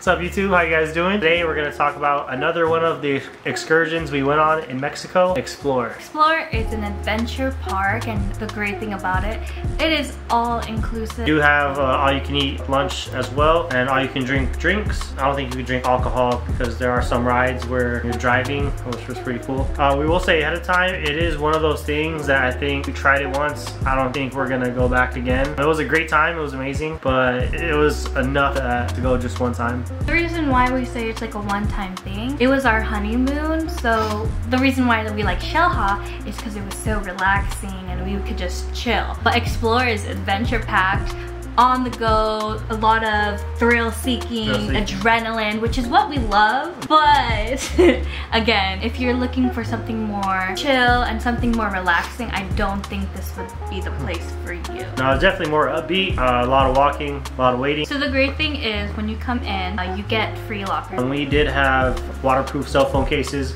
What's up YouTube? How you guys doing? Today we're going to talk about another one of the excursions we went on in Mexico, Xplor. Xplor is an adventure park and the great thing about it, it is all inclusive. You have uh, all you can eat lunch as well and all you can drink drinks. I don't think you can drink alcohol because there are some rides where you're driving, which was pretty cool. Uh, we will say ahead of time, it is one of those things that I think we tried it once. I don't think we're going to go back again. It was a great time, it was amazing, but it was enough uh, to go just one time. The reason why we say it's like a one-time thing, it was our honeymoon, so the reason why we like Xel-Há is because it was so relaxing and we could just chill. But Xplor is adventure-packed, on the go, a lot of thrill seeking, adrenaline, which is what we love. But again, if you're looking for something more chill and something more relaxing, I don't think this would be the place for you. No, it's definitely more upbeat, uh, a lot of walking, a lot of waiting. So the great thing is when you come in, uh, you get free lockers. And we did have waterproof cell phone cases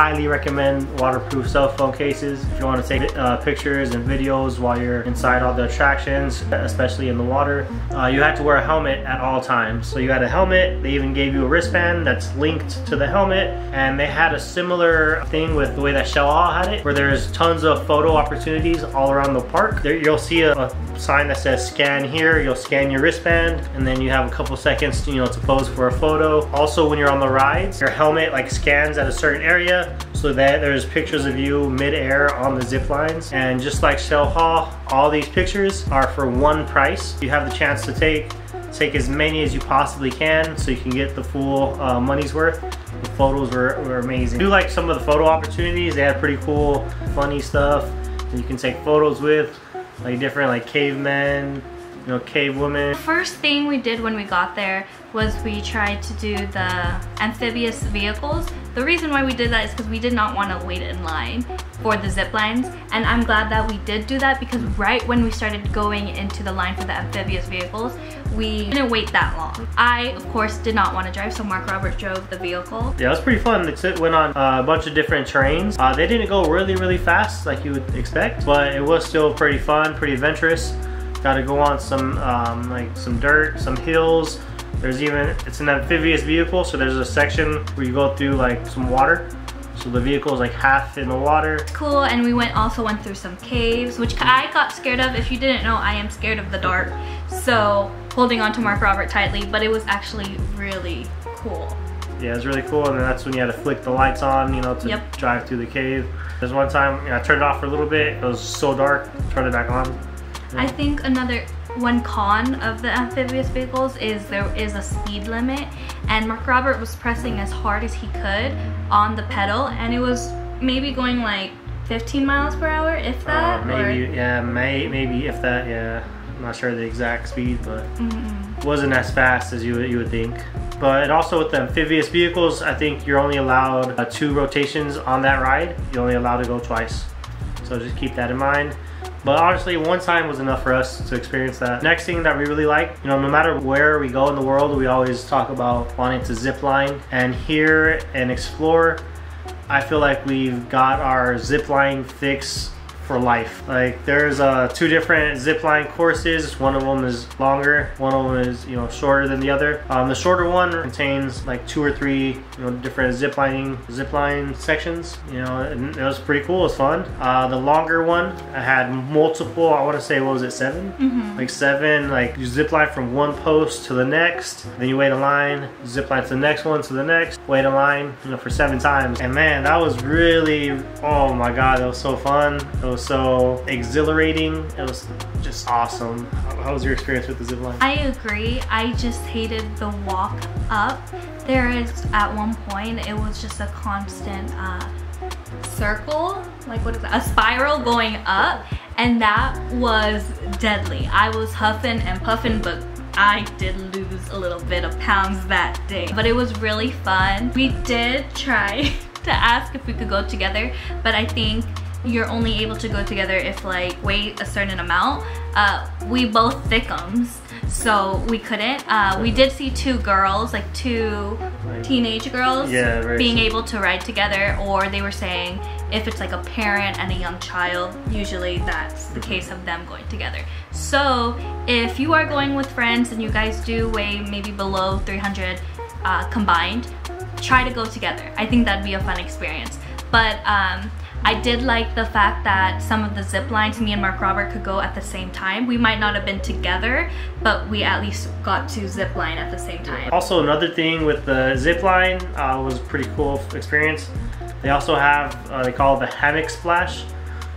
highly recommend waterproof cell phone cases if you want to take uh, pictures and videos while you're inside all the attractions, especially in the water. Uh, you had to wear a helmet at all times. So you had a helmet, they even gave you a wristband that's linked to the helmet, and they had a similar thing with the way that Xel-Há had it, where there's tons of photo opportunities all around the park. There, you'll see a, a sign that says scan here, you'll scan your wristband, and then you have a couple seconds to, you know, to pose for a photo. Also, when you're on the rides, your helmet like scans at a certain area so that there's pictures of you mid-air on the zip lines. And just like Xel-Há, all these pictures are for one price. You have the chance to take take as many as you possibly can so you can get the full uh, money's worth. The photos were, were amazing. I do like some of the photo opportunities. They had pretty cool, funny stuff that you can take photos with, like different like cavemen, you know, cave women. First thing we did when we got there was we tried to do the amphibious vehicles. The reason why we did that is because we did not want to wait in line for the zip lines and I'm glad that we did do that because right when we started going into the line for the amphibious vehicles we didn't wait that long. I of course did not want to drive so Mark Robert drove the vehicle. Yeah it was pretty fun. It went on a bunch of different trains. Uh, they didn't go really really fast like you would expect but it was still pretty fun, pretty adventurous. Got to go on some um, like some dirt, some hills, there's even, it's an amphibious vehicle, so there's a section where you go through like some water. So the vehicle is like half in the water. Cool, and we went also went through some caves, which I got scared of. If you didn't know, I am scared of the dark. So holding on to Mark Robert tightly, but it was actually really cool. Yeah, it was really cool, and then that's when you had to flick the lights on, you know, to yep. drive through the cave. There's one time you know, I turned it off for a little bit. It was so dark. Turned it back on. I think another one con of the amphibious vehicles is there is a speed limit and Mark Robert was pressing as hard as he could on the pedal and it was maybe going like 15 miles per hour if uh, that uh, maybe or... yeah may, maybe if that yeah. I'm not sure the exact speed but mm wasn't as fast as you, you would think. But also with the amphibious vehicles I think you're only allowed uh, two rotations on that ride. You're only allowed to go twice so just keep that in mind but honestly, one time was enough for us to experience that. Next thing that we really like, you know, no matter where we go in the world, we always talk about wanting to zip line. And here and Xplor, I feel like we've got our zip line fix for life. Like there's uh, two different zip line courses. One of them is longer, one of them is you know shorter than the other. Um, the shorter one contains like two or three you know different zip lining zip line sections. You know it, it was pretty cool. It was fun. Uh, the longer one I had multiple. I want to say what was it 7 mm -hmm. Like seven. Like you zip line from one post to the next. Then you wait a line. Zip line to the next one to the next. Wait a line. You know for seven times. And man, that was really oh my god, that was so fun. It was so exhilarating. It was just awesome. How was your experience with the zip line? I agree. I just hated the walk up. There is, at one point, it was just a constant uh, circle, like what is that, a spiral going up, and that was deadly. I was huffing and puffing, but I did lose a little bit of pounds that day. But it was really fun. We did try to ask if we could go together, but I think you're only able to go together if like weigh a certain amount. Uh, we both thickums, so we couldn't. Uh, we did see two girls, like two teenage girls, yeah, being able to ride together, or they were saying if it's like a parent and a young child, usually that's the case of them going together. So if you are going with friends and you guys do weigh maybe below 300 uh, combined, try to go together. I think that'd be a fun experience. But um, I did like the fact that some of the zip lines, me and Mark Robert could go at the same time. We might not have been together, but we at least got to zip line at the same time. Also, another thing with the zip line uh, was a pretty cool experience. They also have, uh, they call it the hammock splash.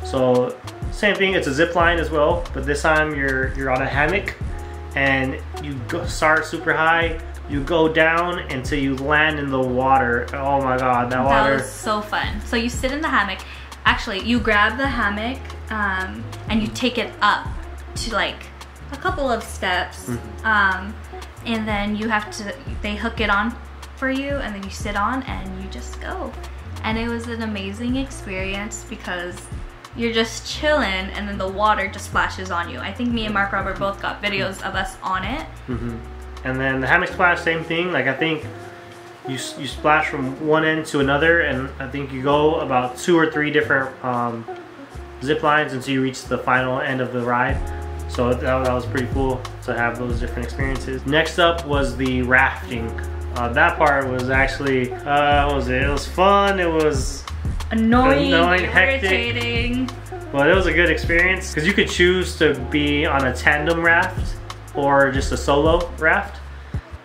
So same thing, it's a zip line as well, but this time you're you're on a hammock and you go, start super high, you go down until you land in the water. Oh my god, that water. That was so fun. So you sit in the hammock. Actually, you grab the hammock um, and you take it up to like a couple of steps. Mm-hmm. Um, and then you have to, they hook it on for you and then you sit on and you just go. And it was an amazing experience because you're just chilling and then the water just splashes on you. I think me and Mark Robert both got videos of us on it. Mm-hmm. And then the hammock splash, same thing. Like I think you, you splash from one end to another and I think you go about two or three different um, zip lines until you reach the final end of the ride. So that, that was pretty cool to have those different experiences. Next up was the rafting. Uh, that part was actually, uh, was it? It was fun. It was annoying, annoying irritating. Hectic. But it was a good experience because you could choose to be on a tandem raft or just a solo raft.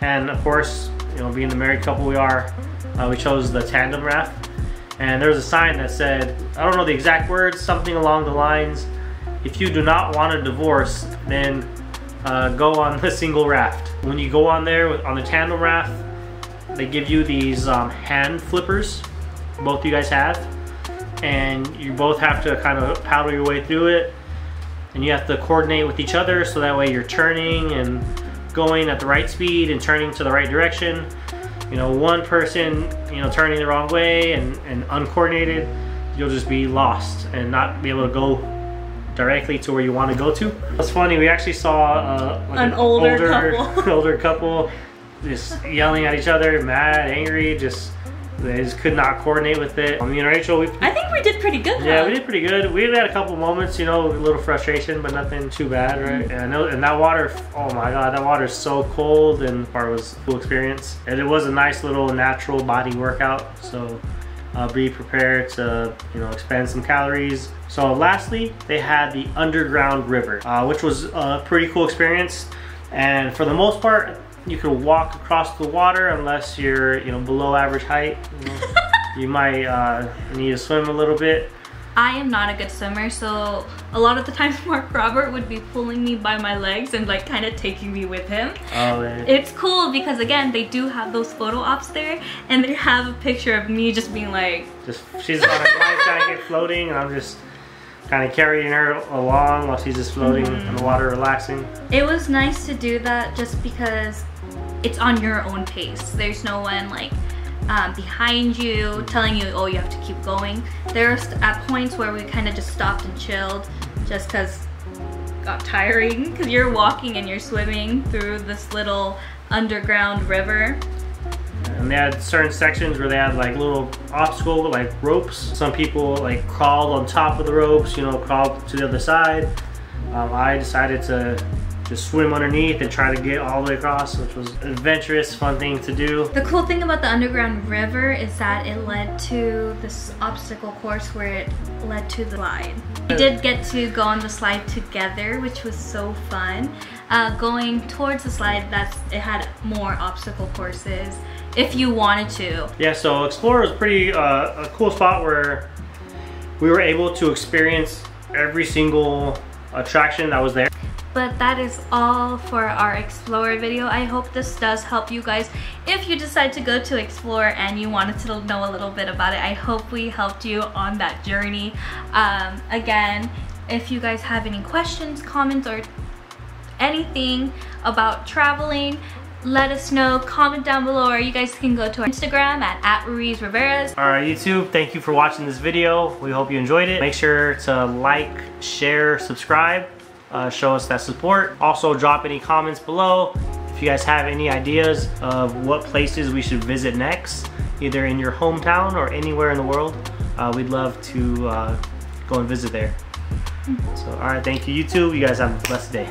And of course, you know, being the married couple we are, uh, we chose the tandem raft. And there was a sign that said, I don't know the exact words, something along the lines, if you do not want a divorce, then uh, go on the single raft. When you go on there on the tandem raft, they give you these um, hand flippers, both you guys have, and you both have to kind of paddle your way through it and you have to coordinate with each other so that way you're turning and going at the right speed and turning to the right direction. You know, one person, you know, turning the wrong way and, and uncoordinated, you'll just be lost and not be able to go directly to where you want to go to. It's funny, we actually saw uh, like an, an, older, older couple. older couple just yelling at each other, mad, angry, just they just could not coordinate with it. I mean, Rachel, we. I think we did pretty good. Yeah, we did pretty good. We had a couple moments, you know, a little frustration, but nothing too bad, right? And I know, and that water, oh my god, that water is so cold, and part was a cool experience. And it was a nice little natural body workout, so uh, be prepared to, you know, expend some calories. So, lastly, they had the underground river, uh, which was a pretty cool experience. And for the most part, you can walk across the water unless you're, you know, below average height. You, know, you might uh, need to swim a little bit. I am not a good swimmer, so a lot of the times Mark Robert would be pulling me by my legs and like kind of taking me with him. Oh, man. It's cool because again, they do have those photo ops there and they have a picture of me just being like... Just, she's on a life jacket floating and I'm just kind of carrying her along while she's just floating mm -hmm. in the water, relaxing. It was nice to do that just because it's on your own pace. There's no one like um, behind you telling you, oh, you have to keep going. There's at points where we kind of just stopped and chilled just because got tiring because you're walking and you're swimming through this little underground river. And they had certain sections where they had like little obstacle like ropes. Some people like crawled on top of the ropes, you know, crawled to the other side. Um, I decided to just swim underneath and try to get all the way across, which was an adventurous, fun thing to do. The cool thing about the underground river is that it led to this obstacle course where it led to the slide. We did get to go on the slide together, which was so fun. Uh, going towards the slide, that's it had more obstacle courses if you wanted to. Yeah, so Explorer was pretty uh, a cool spot where we were able to experience every single attraction that was there but that is all for our Explorer video. I hope this does help you guys if you decide to go to Xplor and you wanted to know a little bit about it. I hope we helped you on that journey. Um, again, if you guys have any questions, comments, or anything about traveling, let us know comment down below or you guys can go to our instagram at, at ruiz riveras all right youtube thank you for watching this video we hope you enjoyed it make sure to like share subscribe uh, show us that support. Also drop any comments below if you guys have any ideas of what places we should visit next, either in your hometown or anywhere in the world. Uh, we'd love to uh, go and visit there. So, all right, thank you, YouTube. You guys have a blessed day.